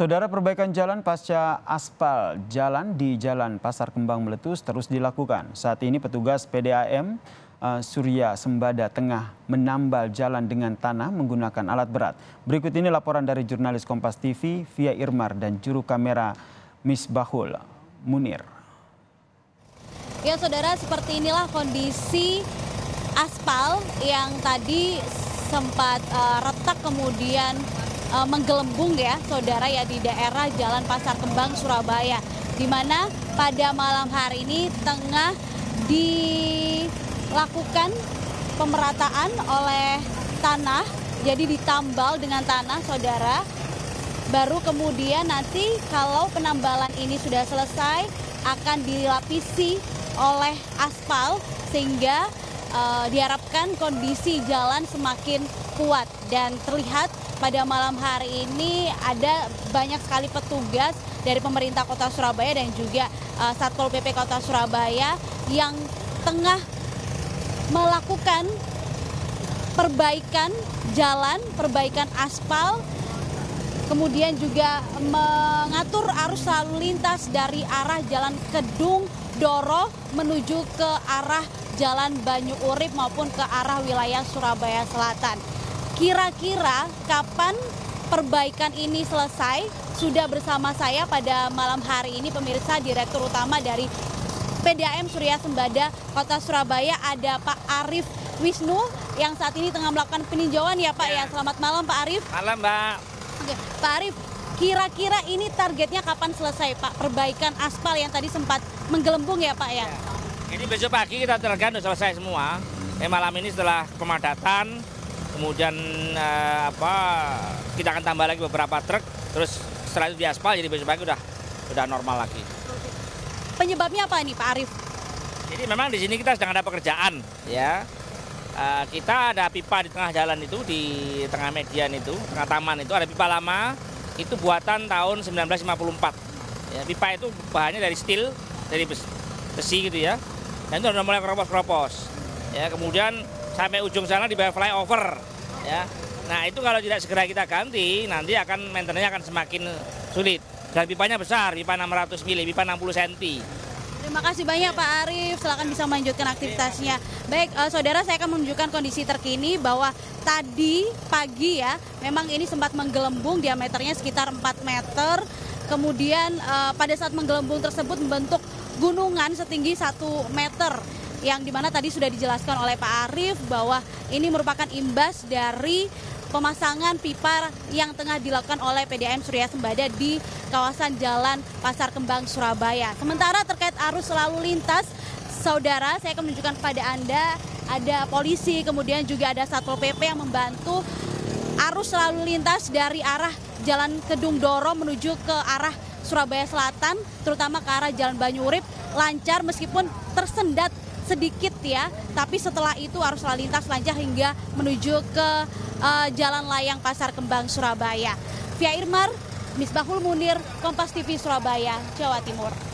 Saudara perbaikan jalan pasca aspal jalan di Jalan Pasar Kembang meletus terus dilakukan. Saat ini petugas PDAM uh, Surya Sembada tengah menambal jalan dengan tanah menggunakan alat berat. Berikut ini laporan dari jurnalis Kompas TV via Irmar dan juru kamera Misbahul Munir. Ya saudara seperti inilah kondisi aspal yang tadi sempat uh, retak kemudian uh, menggelembung ya saudara ya di daerah Jalan Pasar Kembang Surabaya. Di mana pada malam hari ini tengah dilakukan pemerataan oleh tanah. Jadi ditambal dengan tanah saudara. Baru kemudian nanti kalau penambalan ini sudah selesai akan dilapisi oleh aspal sehingga uh, diharapkan kondisi jalan semakin kuat dan terlihat pada malam hari ini ada banyak sekali petugas dari pemerintah kota Surabaya dan juga uh, Satpol PP kota Surabaya yang tengah melakukan perbaikan jalan, perbaikan aspal, kemudian juga mengatur arus lalu lintas dari arah Jalan Kedung Doro menuju ke arah Jalan Banyu Urip maupun ke arah wilayah Surabaya Selatan. Kira-kira kapan perbaikan ini selesai? Sudah bersama saya pada malam hari ini pemirsa Direktur Utama dari PDAM Surya Sembada Kota Surabaya ada Pak Arif Wisnu yang saat ini tengah melakukan peninjauan ya Pak ya. ya. Selamat malam Pak Arif. Malam Mbak. Oke, Pak Arif, kira-kira ini targetnya kapan selesai Pak perbaikan aspal yang tadi sempat menggelembung ya Pak ya? ya. Ini besok pagi kita tergantung selesai semua. Eh, malam ini setelah pemadatan kemudian uh, apa kita akan tambah lagi beberapa truk terus setelah itu diaspal jadi besok pagi udah udah normal lagi. Penyebabnya apa nih Pak Arif? Jadi memang di sini kita sedang ada pekerjaan ya. Uh, kita ada pipa di tengah jalan itu di tengah median itu, tengah taman itu ada pipa lama itu buatan tahun 1954. Ya, pipa itu bahannya dari steel, dari besi gitu ya. Dan itu sudah mulai keropos-keropos. Ya, kemudian sampai ujung sana dibayar flyover ya. Nah itu kalau tidak segera kita ganti nanti akan maintenance akan semakin sulit. Dan pipanya besar, pipa 600 mili, pipa 60 cm. Terima kasih banyak Pak Arief, silakan bisa melanjutkan aktivitasnya. Baik, uh, saudara saya akan menunjukkan kondisi terkini bahwa tadi pagi ya, memang ini sempat menggelembung diameternya sekitar 4 meter. Kemudian uh, pada saat menggelembung tersebut membentuk gunungan setinggi 1 meter yang di mana tadi sudah dijelaskan oleh Pak Arief bahwa ini merupakan imbas dari pemasangan pipa yang tengah dilakukan oleh PDAM Surya Sembada di kawasan Jalan Pasar Kembang Surabaya. Sementara terkait arus lalu lintas, saudara saya akan menunjukkan kepada Anda ada polisi, kemudian juga ada Satpol PP yang membantu arus lalu lintas dari arah Jalan Kedung Doro menuju ke arah Surabaya Selatan, terutama ke arah Jalan Banyurip, lancar meskipun tersendat sedikit ya, tapi setelah itu arus lalu lintas lancar hingga menuju ke uh, Jalan Layang Pasar Kembang Surabaya. Via Irmar, Misbahul Munir, Kompas TV Surabaya, Jawa Timur.